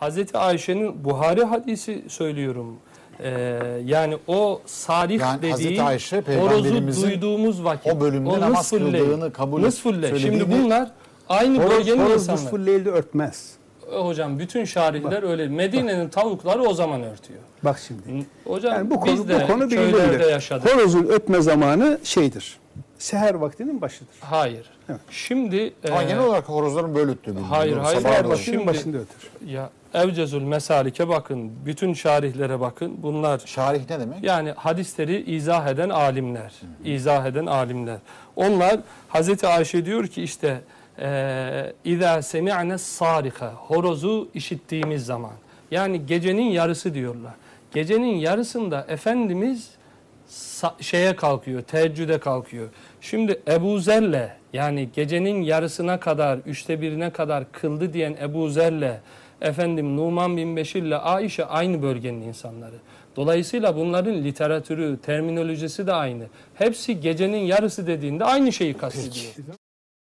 Hazreti Ayşe'nin Buhari hadisi söylüyorum. Ee, yani o sarih Yani dediği Hazreti Ayşe, horozu duyduğumuz vakit. o bölümde namaz nısful leyl. kıldığını kabul Nısful leyl. Şimdi bunlar aynı Horoz, bölgenin horoz insanları. nusful leyli örtmez. E, Hocam bütün şarihler öyle. Medine'nin tavukları o zaman örtüyor. Bak şimdi. Hocam Yani bu konu, biz de bu konu köylerde yaşadık. Horozun ötme zamanı şeydir Seher vaktinin başıdır. Hayır. Evet. Şimdi Ama e, genel olarak horozların böyle öttüğü biliniyor. hayır, Doğru, hayır, sabaha hayır, doğru. bak- Vaktinin Şimdi- başında ötür. ya Evcezül Mesalik'e bakın. Bütün şarihlere bakın. Bunlar Şarih ne demek? Yani hadisleri izah eden alimler, izah eden alimler. Onlar Hazreti Ayşe diyor ki işte اِذَا سَمِعْنَ الصَّارِخَ Horozu işittiğimiz zaman. Yani gecenin yarısı diyorlar. Gecenin yarısında Efendimiz sa- şeye kalkıyor, teheccüde kalkıyor. Şimdi Ebu Zer'le yani gecenin yarısına kadar, üçte birine kadar kıldı diyen Ebu Zer'le efendim Numan bin Beşir'le Aişe aynı bölgenin insanları. Dolayısıyla bunların literatürü, terminolojisi de aynı. Hepsi gecenin yarısı dediğinde aynı şeyi kastediyor.